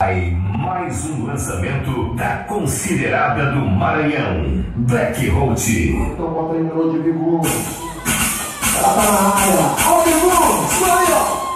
Aí, mais um lançamento da Considerada do Maranhão, Black Holt. Então bota aí o melô de Bigu. Ela tá na área. Ó o Bigu, aí.